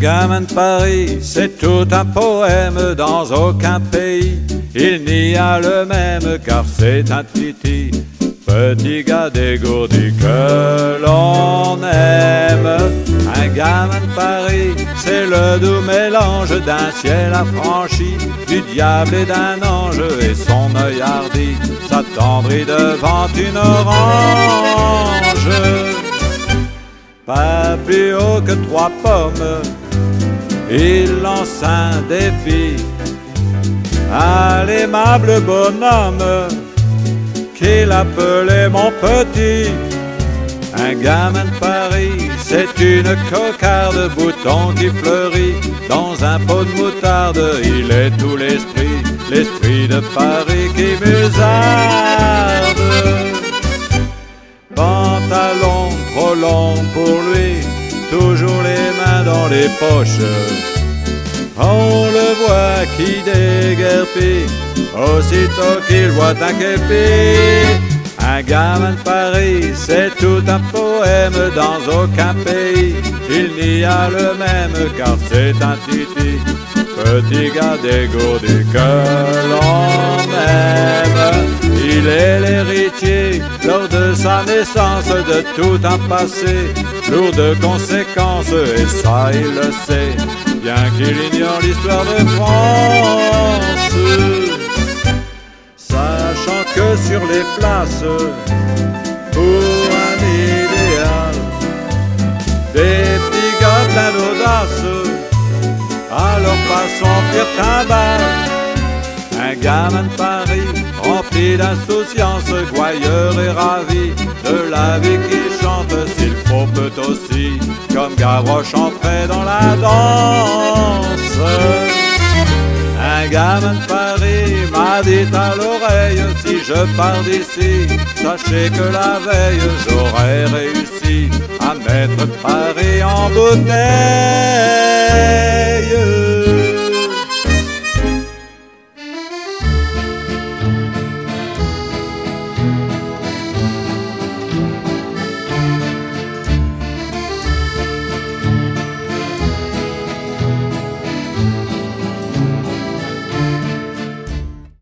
gamin de Paris, c'est tout un poème dans aucun pays. Il n'y a le même car c'est un titi, petit gars dégourdi que l'on aime. Un gamin de Paris, c'est le doux mélange d'un ciel affranchi, du diable et d'un ange et son œil hardi s'attendrit devant une orange. Plus haut que trois pommes, il lance un défi à l'aimable bonhomme qu'il appelait mon petit. Un gamin de Paris, c'est une cocarde bouton qui fleurit dans un pot de moutarde. Il est tout l'esprit, l'esprit de Paris qui musarde. Pantalon trop long pour lui, toujours les mains dans les poches. On le voit qui déguerpit, aussitôt qu'il voit un képi. Un gamin de Paris, c'est tout un poème dans aucun pays. Il n'y a le même car c'est un titi, petit gars dégourdi que l'on aime. Il est l'héritier sa naissance de tout un passé, lourd de conséquences, et ça il le sait, bien qu'il ignore l'histoire de France sachant que sur les places, pour un idéal, des petits gars pleins d'audace, alors passons firent un bal. Un gamin de Paris, rempli d'insouciance, gouailleur et ravi aussi, comme Gavroche entrer dans la danse. Un gamin de Paris m'a dit à l'oreille Si je pars d'ici, sachez que la veille J'aurais réussi à mettre Paris en bouteille